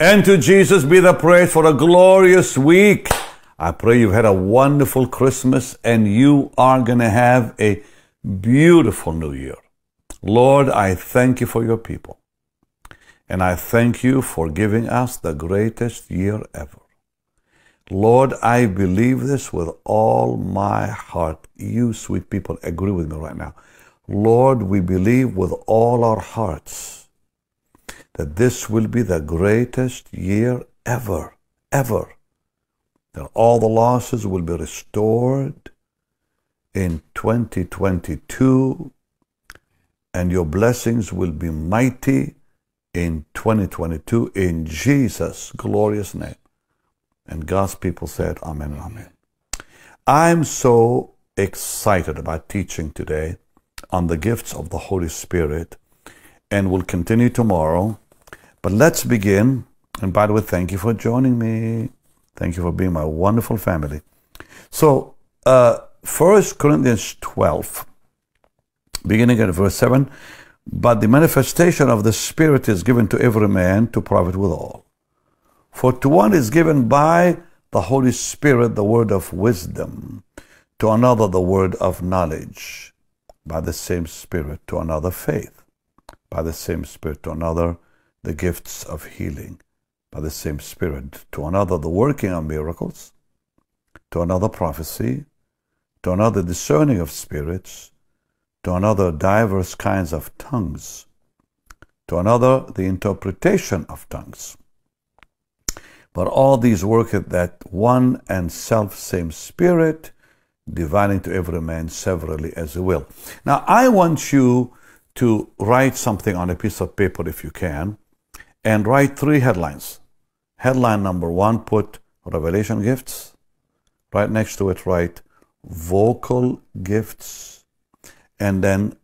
And to Jesus be the praise for a glorious week. I pray you've had a wonderful Christmas and you are going to have a beautiful new year. Lord, I thank you for your people. And I thank you for giving us the greatest year ever. Lord, I believe this with all my heart. You, sweet people, agree with me right now. Lord, we believe with all our hearts that this will be the greatest year ever, ever. That all the losses will be restored in 2022 and your blessings will be mighty in 2022 in Jesus' glorious name. And God's people said, Amen Amen. I'm so excited about teaching today on the gifts of the Holy Spirit, and we'll continue tomorrow. But let's begin. And by the way, thank you for joining me. Thank you for being my wonderful family. So, uh, 1 Corinthians 12, beginning at verse 7 But the manifestation of the Spirit is given to every man to profit withal. For to one is given by the Holy Spirit the word of wisdom, to another the word of knowledge, by the same Spirit, to another faith, by the same Spirit, to another the gifts of healing, by the same Spirit, to another the working of miracles, to another prophecy, to another discerning of spirits, to another divers kinds of tongues, to another the interpretation of tongues. But all these worketh that one and self same Spirit, dividing to every man severally as he will. Now, I want you to write something on a piece of paper if you can, and write three headlines. Headline number one, put revelation gifts. Right next to it, write vocal gifts, and then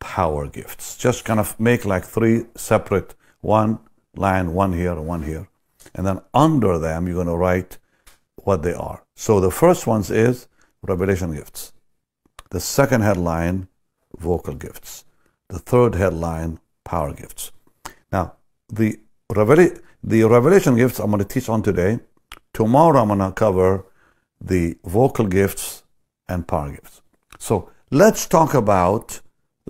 power gifts. Just kind of make like three separate, one line, one here, one here. And then under them, you're going to write what they are. So the first ones is revelation gifts. The second headline, vocal gifts. The third headline, power gifts. Now, the, the revelation gifts I'm going to teach on today. Tomorrow I'm going to cover the vocal gifts and power gifts. So let's talk about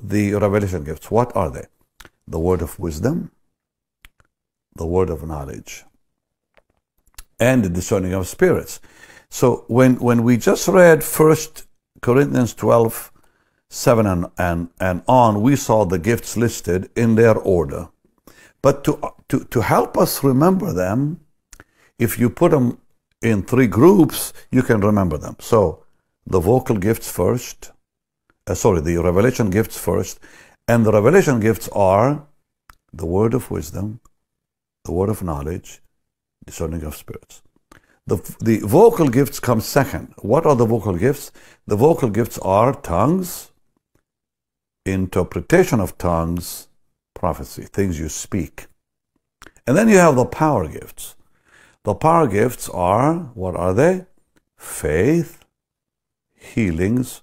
the revelation gifts. What are they? The word of wisdom, the word of knowledge, and the discerning of spirits. So when, when we just read First Corinthians 12, 7 and, and, and on, we saw the gifts listed in their order. But to, to, to help us remember them, if you put them in three groups, you can remember them. So the vocal gifts first, uh, sorry, the revelation gifts first, and the revelation gifts are the word of wisdom, the word of knowledge, discerning of spirits. The, the vocal gifts come second. What are the vocal gifts? The vocal gifts are tongues, interpretation of tongues, prophecy, things you speak. And then you have the power gifts. The power gifts are, what are they? Faith, healings,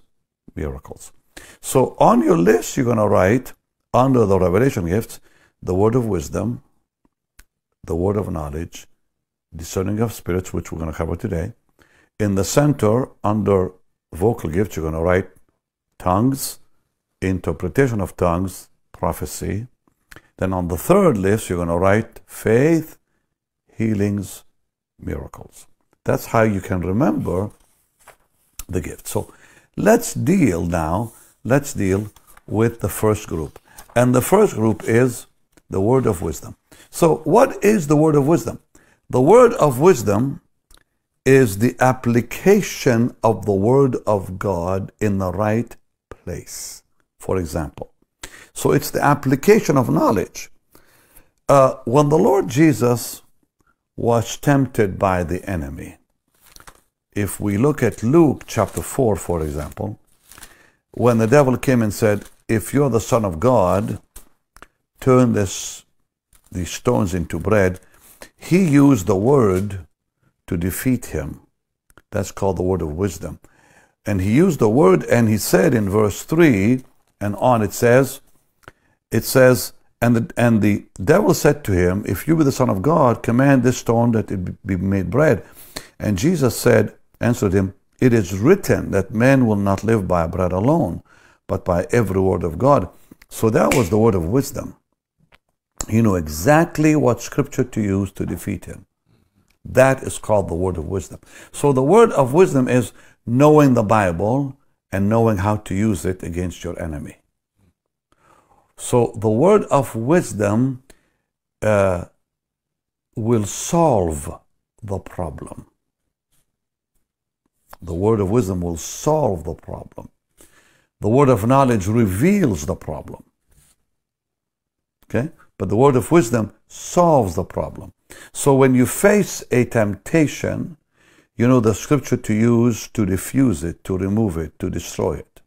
miracles. So on your list, you're going to write under the revelation gifts the word of wisdom, the word of knowledge, discerning of spirits, which we're going to cover today. In the center, under vocal gifts, you're going to write tongues, interpretation of tongues, prophecy. Then on the third list, you're going to write faith, healings, miracles. That's how you can remember the gift. So let's deal now, let's deal with the first group. And the first group is the word of wisdom. So, what is the word of wisdom? The word of wisdom is the application of the word of God in the right place, for example. So it's the application of knowledge. Uh, when the Lord Jesus was tempted by the enemy, if we look at Luke chapter 4, for example, when the devil came and said, If you're the Son of God, turn this, these stones into bread, he used the word to defeat him. That's called the word of wisdom. And he used the word and he said in verse 3 and on, it says, it says, And the, and the devil said to him, If you be the Son of God, command this stone that it be made bread. And Jesus said, answered him, It is written that man will not live by bread alone, but by every word of God. So that was the word of wisdom. He knew exactly what scripture to use to defeat him. That is called the word of wisdom. So the word of wisdom is knowing the Bible and knowing how to use it against your enemy. So the word of wisdom uh, will solve the problem. The word of wisdom will solve the problem. The word of knowledge reveals the problem. Okay? But the word of wisdom solves the problem. So when you face a temptation, you know the scripture to use to diffuse it, to remove it, to destroy it.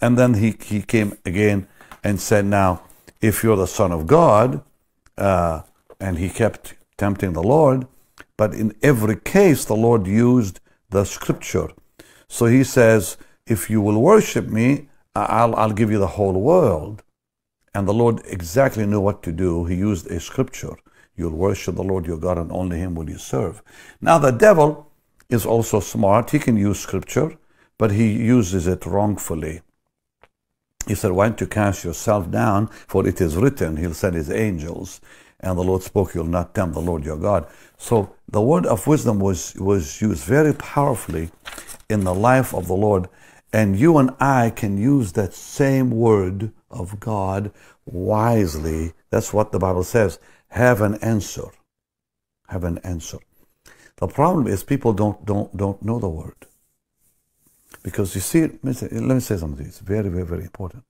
And then he, he came again and said, Now, if you're the Son of God, uh, and he kept tempting the Lord, but in every case, the Lord used the scripture. So he says, If you will worship me, I'll, I'll give you the whole world. And the Lord exactly knew what to do. He used a scripture. You'll worship the Lord your God, and only him will you serve. Now, the devil is also smart. He can use scripture, but he uses it wrongfully. He said, Why don't you cast yourself down? For it is written, He'll send His angels. And the Lord spoke, You'll not tempt the Lord your God. So the word of wisdom was, was used very powerfully in the life of the Lord. And you and I can use that same word of God wisely. That's what the Bible says. Have an answer. Have an answer. The problem is people don't, don't, don't know the word. Because you see, let me say, let me say something. It's very, very, very important.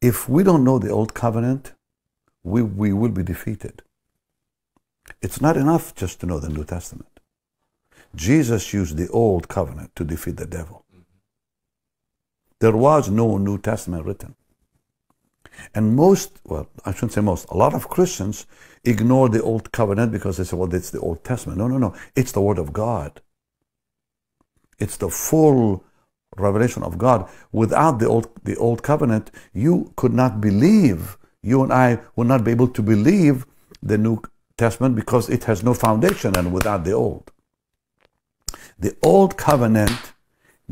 If we don't know the old covenant, we, we will be defeated. It's not enough just to know the New Testament. Jesus used the old covenant to defeat the devil. Mm-hmm. There was no New Testament written. And most, well, I shouldn't say most, a lot of Christians ignore the Old Covenant because they say, well, it's the Old Testament. No, no, no. It's the Word of God. It's the full revelation of God. Without the old, the old covenant, you could not believe. You and I would not be able to believe the New Testament because it has no foundation and without the old. The old covenant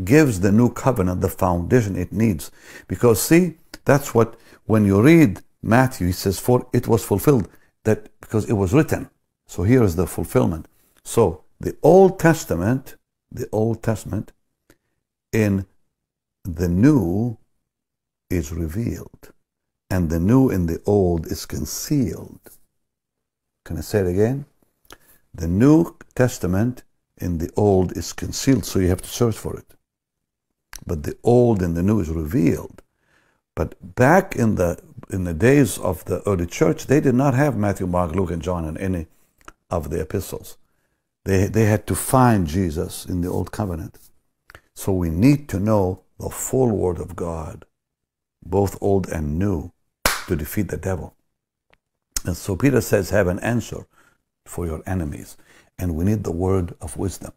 gives the new covenant the foundation it needs. Because see, that's what when you read Matthew, he says, For it was fulfilled, that because it was written. So here is the fulfillment. So the Old Testament the Old Testament in the New is revealed, and the new in the Old is concealed. Can I say it again? The New Testament in the Old is concealed, so you have to search for it. But the Old in the New is revealed. But back in the in the days of the early church, they did not have Matthew, Mark, Luke, and John in any of the epistles. They, they had to find Jesus in the Old Covenant. So we need to know the full Word of God, both old and new, to defeat the devil. And so Peter says, have an answer for your enemies. And we need the word of wisdom.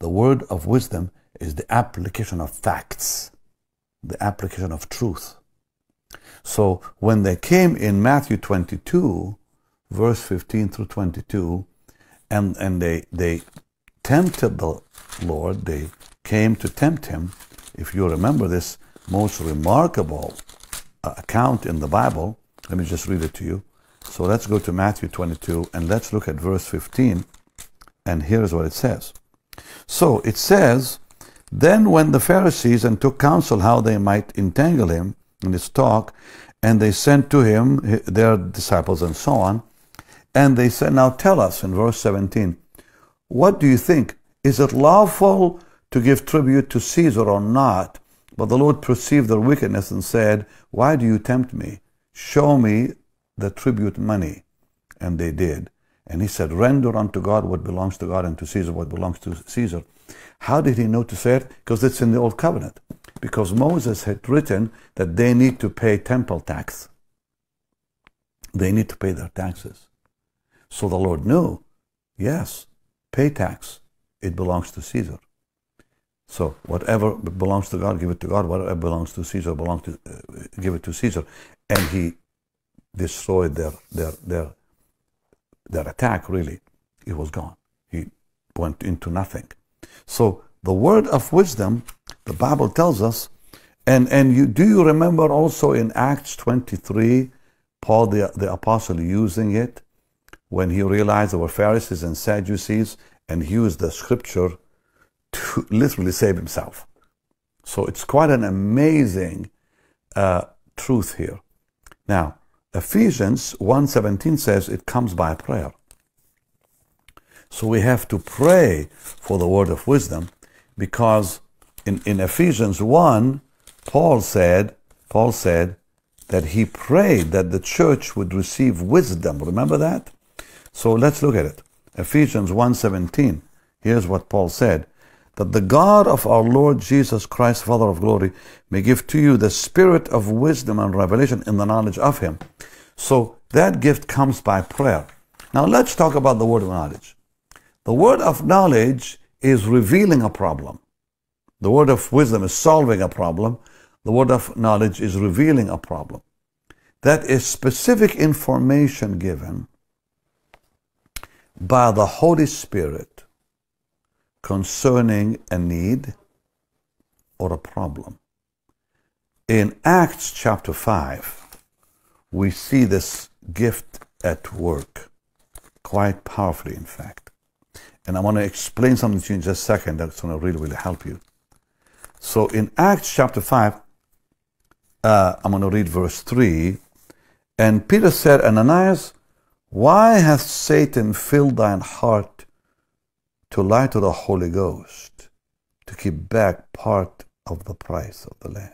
The word of wisdom is the application of facts, the application of truth. So when they came in Matthew 22, verse 15 through 22, and, and they, they tempted the Lord, they came to tempt him. If you remember this most remarkable uh, account in the Bible, let me just read it to you. So let's go to Matthew 22 and let's look at verse 15. And here's what it says. So it says, Then when the Pharisees and took counsel how they might entangle him in his talk, and they sent to him their disciples and so on, and they said, Now tell us in verse 17, what do you think? Is it lawful to give tribute to Caesar or not? But the Lord perceived their wickedness and said, Why do you tempt me? Show me the tribute money. And they did. And he said, Render unto God what belongs to God and to Caesar what belongs to Caesar. How did he know to say it? Because it's in the Old Covenant. Because Moses had written that they need to pay temple tax. They need to pay their taxes. So the Lord knew, yes, pay tax. It belongs to Caesar. So whatever belongs to God, give it to God. Whatever belongs to Caesar, belong to uh, give it to Caesar. And he destroyed their, their, their, their attack, really, it was gone. He went into nothing. So the word of wisdom, the Bible tells us, and, and you, do you remember also in Acts 23, Paul the, the apostle using it when he realized there were Pharisees and Sadducees and he used the scripture to literally save himself. So it's quite an amazing uh, truth here. Now, Ephesians 1.17 says it comes by prayer. So we have to pray for the word of wisdom because in, in Ephesians 1, Paul said, Paul said that he prayed that the church would receive wisdom. Remember that? So let's look at it. Ephesians 1:17. Here's what Paul said that the God of our Lord Jesus Christ, Father of glory, may give to you the spirit of wisdom and revelation in the knowledge of Him. So that gift comes by prayer. Now let's talk about the word of knowledge. The word of knowledge is revealing a problem. The word of wisdom is solving a problem. The word of knowledge is revealing a problem. That is specific information given by the Holy Spirit concerning a need or a problem. In Acts chapter 5, we see this gift at work, quite powerfully, in fact. And I want to explain something to you in just a second that's going to really, really help you. So in Acts chapter 5, uh, I'm going to read verse 3. And Peter said, Ananias, why hath Satan filled thine heart to lie to the Holy Ghost, to keep back part of the price of the land?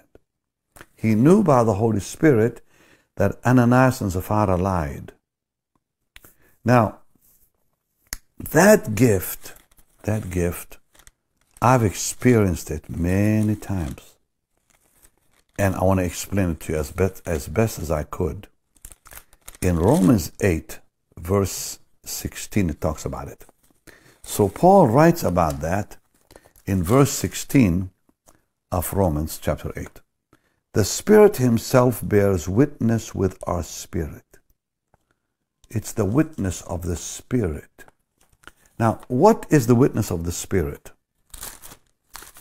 He knew by the Holy Spirit that Ananias and Sapphira lied. Now, that gift, that gift, I've experienced it many times. And I want to explain it to you as best, as best as I could. In Romans 8, verse 16, it talks about it. So Paul writes about that in verse 16 of Romans chapter 8. The Spirit Himself bears witness with our spirit. It's the witness of the Spirit. Now, what is the witness of the Spirit?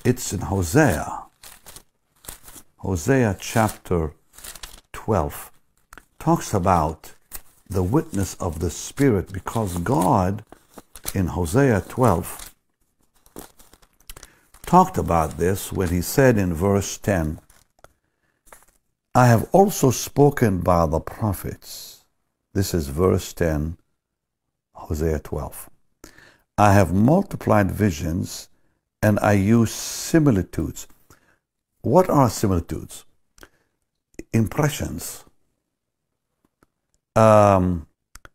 It's in Hosea. Hosea chapter 12 talks about the witness of the Spirit because God in Hosea 12 talked about this when he said in verse 10, I have also spoken by the prophets. This is verse 10, Hosea 12. I have multiplied visions and I use similitudes. What are similitudes? Impressions um,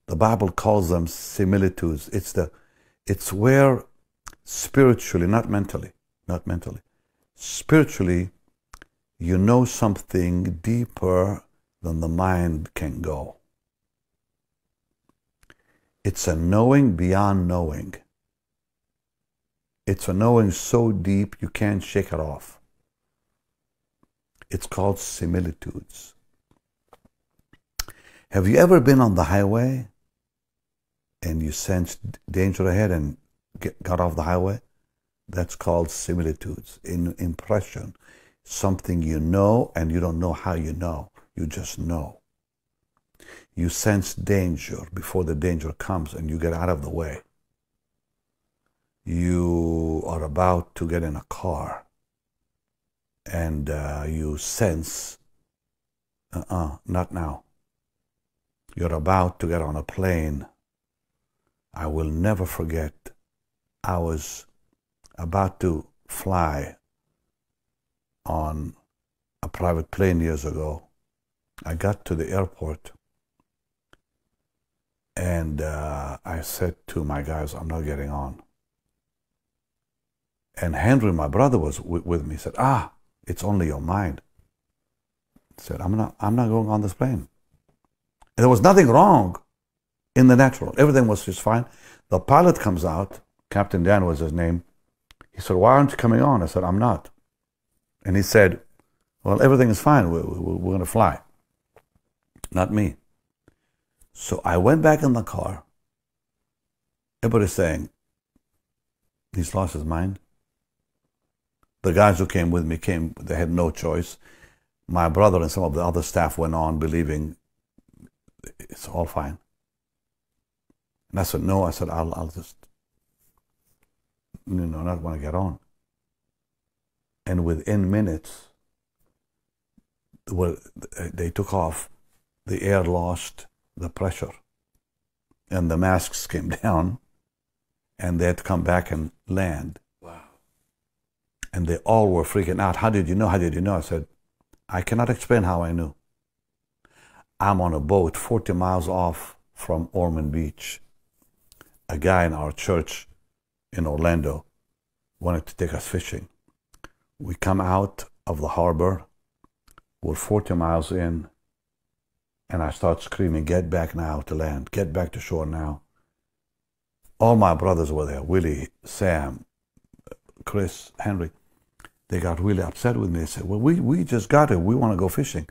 the Bible calls them similitudes. It's the, it's where spiritually, not mentally, not mentally, spiritually, you know something deeper than the mind can go. It's a knowing beyond knowing. It's a knowing so deep you can't shake it off. It's called similitudes. Have you ever been on the highway and you sensed danger ahead and get, got off the highway? That's called similitudes, in impression. Something you know and you don't know how you know. You just know. You sense danger before the danger comes and you get out of the way. You are about to get in a car and uh, you sense, uh uh, not now you're about to get on a plane. I will never forget. I was about to fly on a private plane years ago. I got to the airport and uh, I said to my guys, I'm not getting on. And Henry, my brother, was with me. Said, Ah, it's only your mind. He said, I'm not, I'm not going on this plane. There was nothing wrong in the natural. Everything was just fine. The pilot comes out, Captain Dan was his name. He said, Why aren't you coming on? I said, I'm not. And he said, Well, everything is fine. We're, we're, we're going to fly. Not me. So I went back in the car. Everybody's saying, he's lost his mind. The guys who came with me came, they had no choice. My brother and some of the other staff went on believing it's all fine. And I said, no, I said, I'll, I'll just, you know, not want to get on. And within minutes, well, they took off, the air lost the pressure, and the masks came down, and they had to come back and land. Wow. And they all were freaking out. How did you know? How did you know? I said, I cannot explain how I knew. I'm on a boat 40 miles off from Ormond Beach. A guy in our church in Orlando wanted to take us fishing. We come out of the harbor, we're 40 miles in, and I start screaming, Get back now to land, get back to shore now. All my brothers were there Willie, Sam, Chris, Henry. They got really upset with me. They said, Well, we, we just got it. We want to go fishing.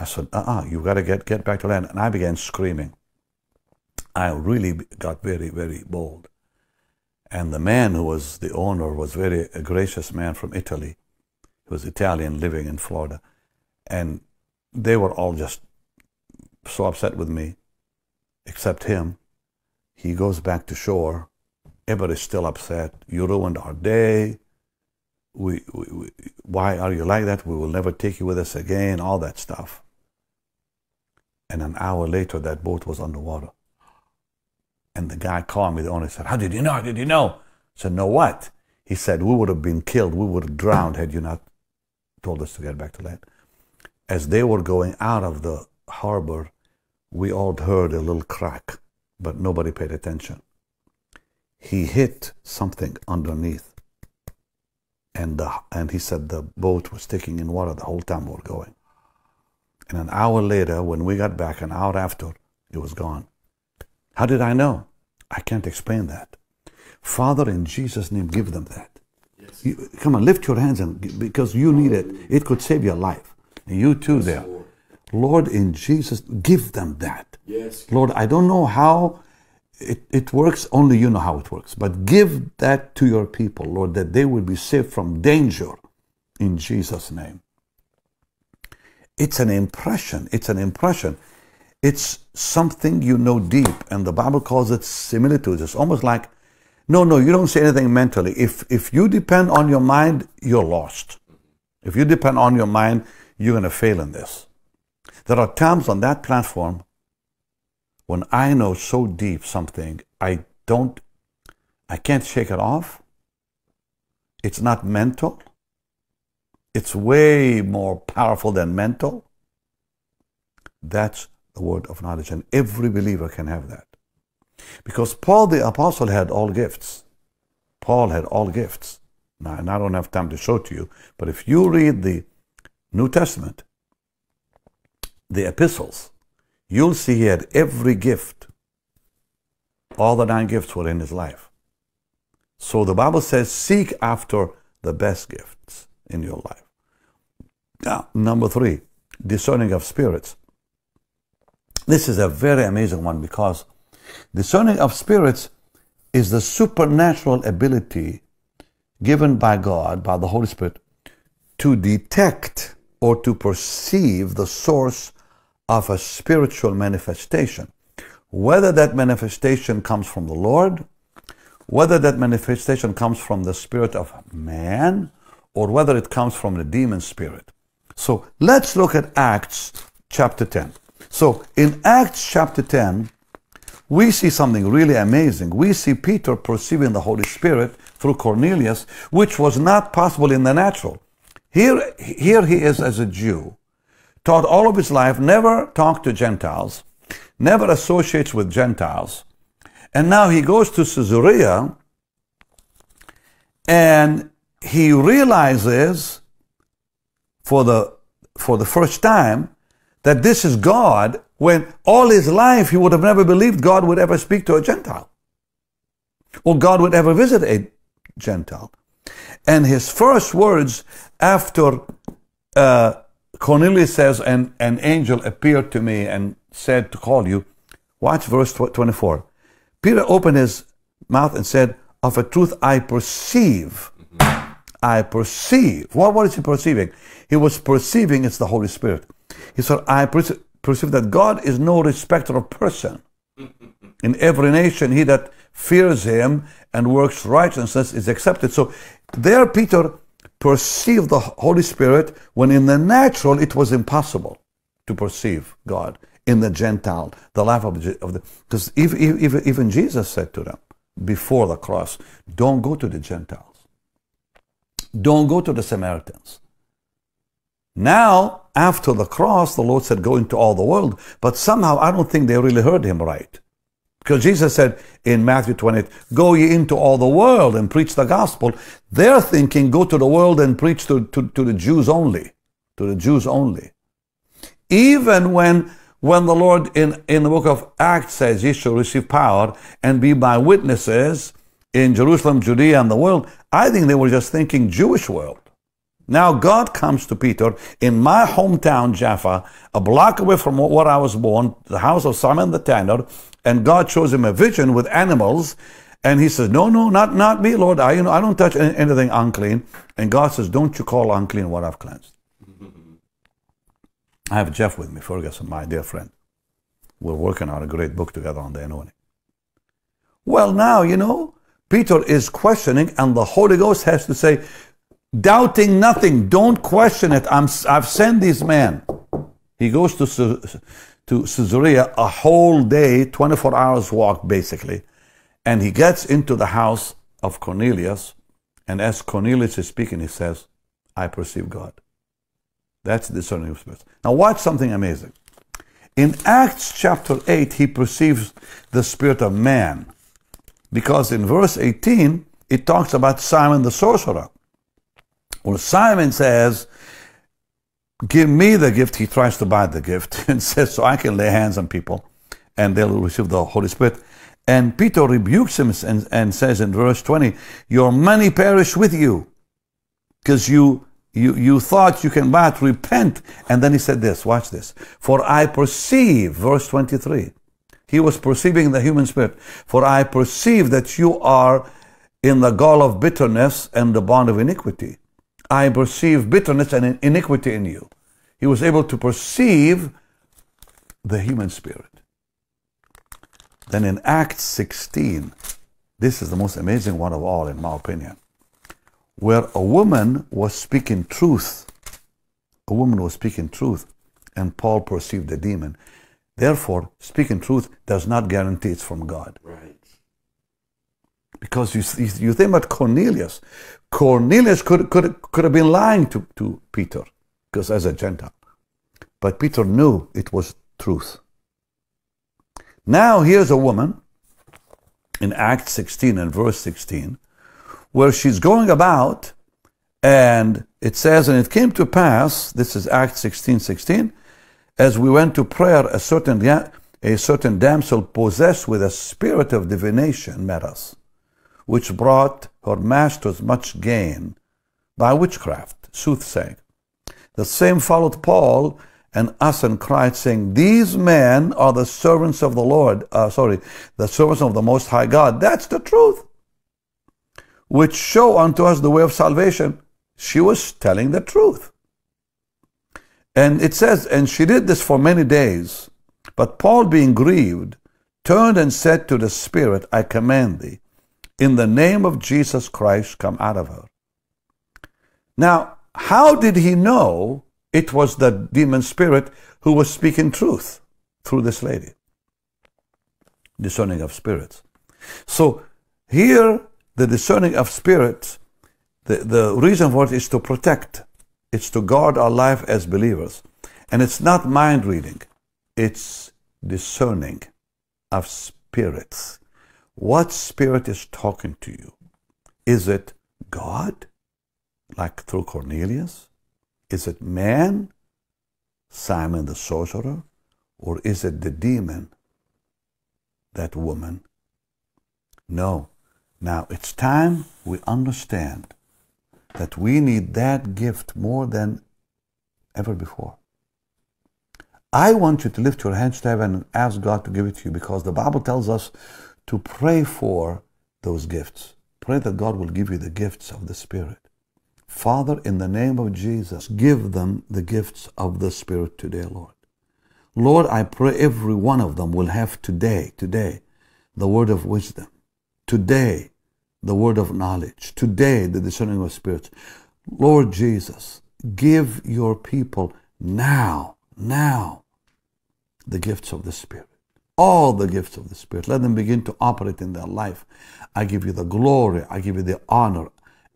I said, uh uh-uh, uh, you got to get, get back to land. And I began screaming. I really got very, very bold. And the man who was the owner was very a gracious man from Italy. He was Italian living in Florida. And they were all just so upset with me, except him. He goes back to shore. Everybody's still upset. You ruined our day. We, we, we, why are you like that? We will never take you with us again, all that stuff. And an hour later, that boat was underwater. And the guy called me, the owner said, How did you know? How did you know? I said, No, what? He said, We would have been killed. We would have drowned had you not told us to get back to land. As they were going out of the harbor, we all heard a little crack, but nobody paid attention. He hit something underneath. And, the, and he said the boat was sticking in water the whole time we were going. And an hour later, when we got back, an hour after, it was gone. How did I know? I can't explain that. Father, in Jesus' name, give them that. Yes. You, come on, lift your hands and because you need it. It could save your life. And you too yes, there. Lord. Lord, in Jesus, give them that. Yes. Lord, I don't know how it, it works, only you know how it works. But give that to your people, Lord, that they will be saved from danger in Jesus' name. It's an impression. It's an impression. It's something you know deep, and the Bible calls it similitudes. It's almost like, no, no, you don't say anything mentally. If if you depend on your mind, you're lost. If you depend on your mind, you're going to fail in this. There are times on that platform when I know so deep something, I don't, I can't shake it off. It's not mental. It's way more powerful than mental. That's the word of knowledge, and every believer can have that. Because Paul the Apostle had all gifts. Paul had all gifts. Now, and I don't have time to show to you, but if you read the New Testament, the epistles, you'll see he had every gift. All the nine gifts were in his life. So the Bible says, seek after the best gifts in your life. Now, number three, discerning of spirits. This is a very amazing one because discerning of spirits is the supernatural ability given by God, by the Holy Spirit, to detect or to perceive the source of a spiritual manifestation. Whether that manifestation comes from the Lord, whether that manifestation comes from the spirit of man, or whether it comes from the demon spirit. So let's look at Acts chapter 10. So in Acts chapter 10, we see something really amazing. We see Peter perceiving the Holy Spirit through Cornelius, which was not possible in the natural. Here, here he is as a Jew, taught all of his life, never talked to Gentiles, never associates with Gentiles. And now he goes to Caesarea and he realizes for the, for the first time that this is God when all his life he would have never believed God would ever speak to a Gentile or God would ever visit a Gentile. And his first words after uh, Cornelius says, and an angel appeared to me and said to call you, Watch verse 24. Peter opened his mouth and said, Of a truth I perceive. I perceive. What, what is he perceiving? He was perceiving it's the Holy Spirit. He said, I perceive perceive that God is no respecter of person. In every nation, he that fears him and works righteousness is accepted. So there, Peter perceived the Holy Spirit when in the natural it was impossible to perceive God in the Gentile, the life of, the. Because even, Jesus said to them before the cross, don't go to the Gentiles. Don't go to the Samaritans. Now, after the cross, the Lord said, Go into all the world. But somehow I don't think they really heard him right. Because Jesus said in Matthew 28, Go ye into all the world and preach the gospel. They're thinking, Go to the world and preach to, to, to the Jews only. To the Jews only. Even when when the Lord in, in the book of Acts says, Ye shall receive power and be my witnesses in Jerusalem, Judea, and the world, I think they were just thinking Jewish world. Now God comes to Peter in my hometown, Jaffa, a block away from where I was born, the house of Simon the tanner, and God shows him a vision with animals, and he says, "No, no, not not me, Lord. I you know I don't touch anything unclean." And God says, "Don't you call unclean what I've cleansed." I have Jeff with me, Ferguson, my dear friend. We're working on a great book together on the anointing. Well, now you know Peter is questioning, and the Holy Ghost has to say, doubting nothing. Don't question it. I'm, I've sent these men. He goes to, to Caesarea a whole day, 24 hours walk basically. And he gets into the house of Cornelius. And as Cornelius is speaking, he says, I perceive God. That's discerning of spirits. Now watch something amazing. In Acts chapter 8, he perceives the spirit of man. Because in verse 18, it talks about Simon the sorcerer. Well, Simon says, Give me the gift. He tries to buy the gift and says, So I can lay hands on people and they'll receive the Holy Spirit. And Peter rebukes him and, and says in verse 20, Your money perish with you because you, you, you thought you can buy. Repent. And then he said this watch this. For I perceive, verse 23. He was perceiving the human spirit. For I perceive that you are in the gall of bitterness and the bond of iniquity. I perceive bitterness and iniquity in you. He was able to perceive the human spirit. Then in Acts 16, this is the most amazing one of all, in my opinion, where a woman was speaking truth. A woman was speaking truth, and Paul perceived the demon. Therefore, speaking truth does not guarantee it's from God. Right. Because you, you think about Cornelius. Cornelius could, could, could have been lying to, to Peter, because as a Gentile. But Peter knew it was truth. Now here's a woman in Acts 16 and verse 16, where she's going about, and it says, And it came to pass, this is Acts 16 16, as we went to prayer, a certain, a certain damsel possessed with a spirit of divination met us which brought her masters much gain by witchcraft, soothsaying. The same followed Paul and us and cried, saying, These men are the servants of the Lord, uh, sorry, the servants of the Most High God. That's the truth, which show unto us the way of salvation. She was telling the truth. And it says, and she did this for many days. But Paul, being grieved, turned and said to the Spirit, I command thee, in the name of Jesus Christ come out of her. Now, how did he know it was the demon spirit who was speaking truth through this lady? Discerning of spirits. So here, the discerning of spirits, the, the reason for it is to protect. It's to guard our life as believers. And it's not mind reading. It's discerning of spirits. What spirit is talking to you? Is it God, like through Cornelius? Is it man, Simon the sorcerer? Or is it the demon, that woman? No. Now it's time we understand that we need that gift more than ever before. I want you to lift your hands to heaven and ask God to give it to you because the Bible tells us to pray for those gifts. Pray that God will give you the gifts of the Spirit. Father, in the name of Jesus, give them the gifts of the Spirit today, Lord. Lord, I pray every one of them will have today, today, the word of wisdom. Today, the word of knowledge. Today, the discerning of spirits. Lord Jesus, give your people now, now, the gifts of the Spirit. All the gifts of the Spirit. Let them begin to operate in their life. I give you the glory. I give you the honor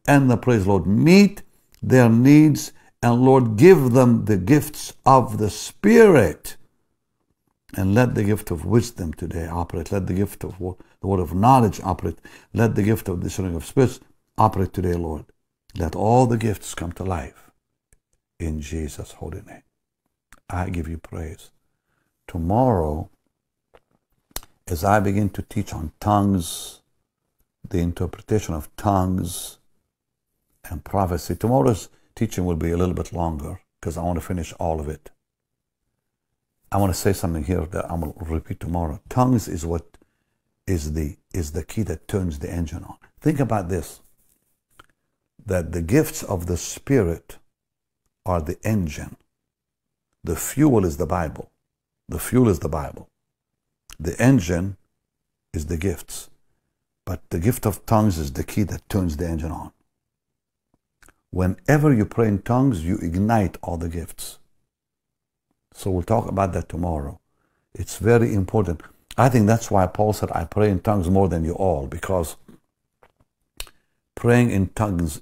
and the praise, Lord. Meet their needs and Lord, give them the gifts of the Spirit. And let the gift of wisdom today operate. Let the gift of the word of knowledge operate. Let the gift of discerning of spirits operate today, Lord. Let all the gifts come to life in Jesus' holy name. I give you praise. Tomorrow, as I begin to teach on tongues, the interpretation of tongues and prophecy, tomorrow's teaching will be a little bit longer because I want to finish all of it. I want to say something here that I'm going to repeat tomorrow. Tongues is what is the is the key that turns the engine on. Think about this. That the gifts of the Spirit are the engine. The fuel is the Bible. The fuel is the Bible. The engine is the gifts. But the gift of tongues is the key that turns the engine on. Whenever you pray in tongues, you ignite all the gifts. So we'll talk about that tomorrow. It's very important. I think that's why Paul said, I pray in tongues more than you all, because praying in tongues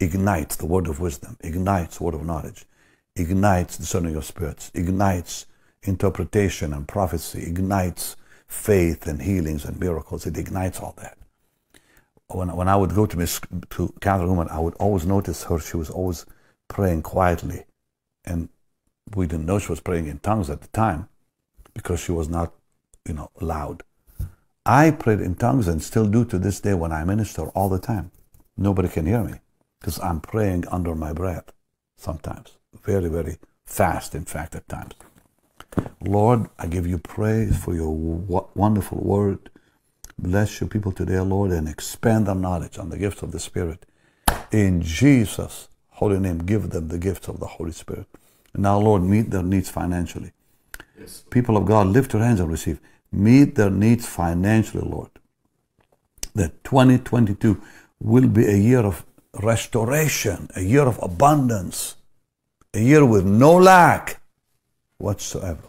ignites the word of wisdom, ignites word of knowledge, ignites discerning of spirits, ignites interpretation and prophecy, ignites faith and healings and miracles. It ignites all that. When, when I would go to Miss to Kathryn Kuhlman, I would always notice her. She was always praying quietly, and we didn't know she was praying in tongues at the time because she was not, you know, loud. I prayed in tongues and still do to this day when I minister all the time. Nobody can hear me because I'm praying under my breath sometimes. Very, very fast, in fact, at times. Lord, I give you praise for your wonderful word. Bless your people today, Lord, and expand their knowledge on the gifts of the Spirit. In Jesus' holy name, give them the gifts of the Holy Spirit. And now, Lord, meet their needs financially. Yes. People of God, lift your hands and receive. Meet their needs financially, Lord. That 2022 will be a year of restoration, a year of abundance, a year with no lack whatsoever.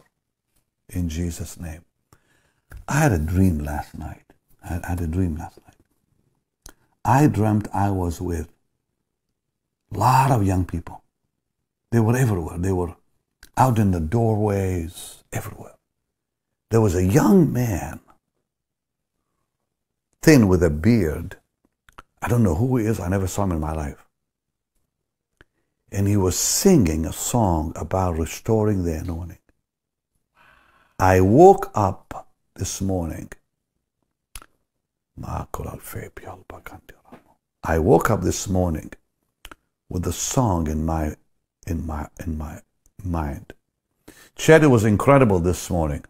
In Jesus' name. I had a dream last night. I had a dream last night. I dreamt I was with a lot of young people. They were everywhere. They were out in the doorways, everywhere. There was a young man, thin with a beard. I don't know who he is. I never saw him in my life. And he was singing a song about restoring the anointing. I woke up this morning. I woke up this morning with a song in my in my in my mind. Chetty was incredible this morning.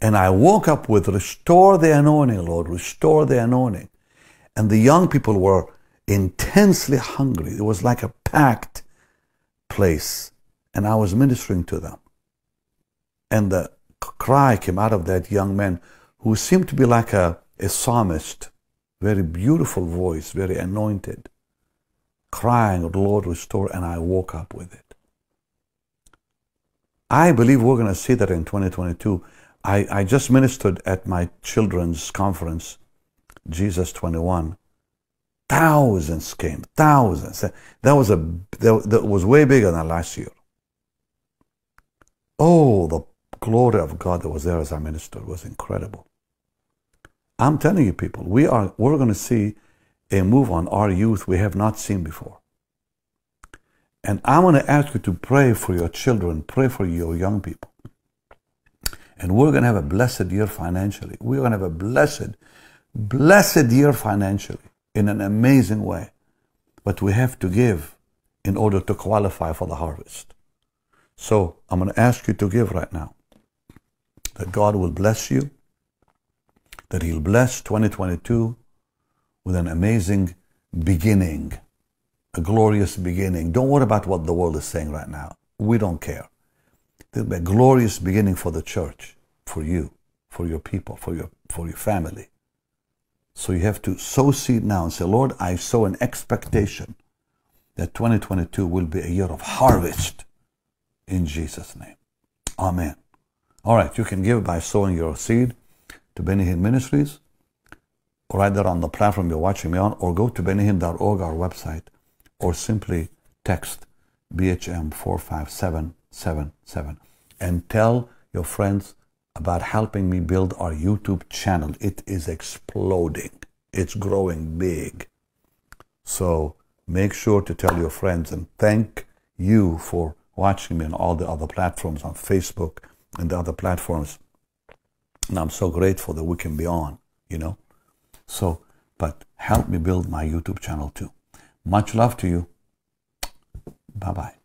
And I woke up with restore the anointing, Lord, restore the anointing. And the young people were intensely hungry. It was like a packed place. And I was ministering to them. And the cry came out of that young man who seemed to be like a, a psalmist, very beautiful voice, very anointed crying, Lord, restore, and I woke up with it. I believe we're going to see that in 2022. I, I just ministered at my children's conference, Jesus 21. Thousands came, thousands. That was a that, that was way bigger than last year. Oh, the glory of God that was there as I ministered was incredible. I'm telling you, people, we are we're going to see a move on our youth we have not seen before. And I want to ask you to pray for your children, pray for your young people. And we're going to have a blessed year financially. We're going to have a blessed, blessed year financially in an amazing way. But we have to give in order to qualify for the harvest. So I'm going to ask you to give right now. That God will bless you, that He'll bless 2022 with an amazing beginning, a glorious beginning. Don't worry about what the world is saying right now. We don't care. There'll be a glorious beginning for the church, for you, for your people, for your, for your family. So you have to sow seed now and say, Lord, I sow an expectation that 2022 will be a year of harvest in Jesus' name. Amen. All right, you can give by sowing your seed to Benny Hinn Ministries, or either on the platform you're watching me on, or go to bennyhinn.org, our website, or simply text BHM 45777 and tell your friends about helping me build our YouTube channel. It is exploding. It's growing big. So make sure to tell your friends and thank you for watching me on all the other platforms on Facebook and the other platforms. And I'm so grateful that we can be on, you know. So, but help me build my YouTube channel too. Much love to you. Bye bye.